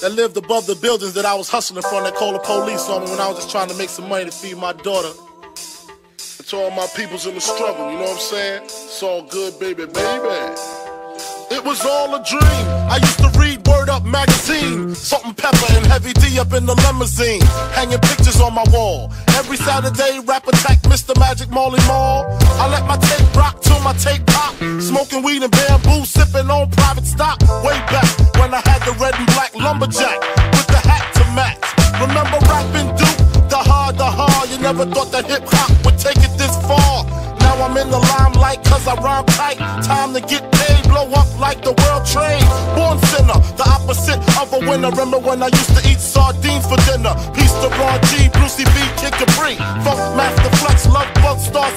that lived above the buildings that I was hustling from that called the police on me when I was just trying to make some money to feed my daughter. And to all my peoples in the struggle, you know what I'm saying? It's all good, baby, baby. It was all a dream. I used to read Word Up magazine. Salt-N-Pepa and Heavy D up in the limousine. Hanging pictures on my wall. Every Saturday, rap attack Mr. Magic Marley Marl. I let my tape rock till my tape pop. Smoking weed and Bambu, sipping on private stock. Way back lumberjack with the hat to match. Remember rapping Duke? The hard, the hard. You never thought that hip hop would take it this far. Now I'm in the limelight cause I rhyme tight. Time to get paid, blow up like the world trade. Born sinner, the opposite of a winner. Remember when I used to eat sardines for dinner? Peace to Ron G, Brucie B, Kid Capri. Funk Master Flex, Love Bug, Star.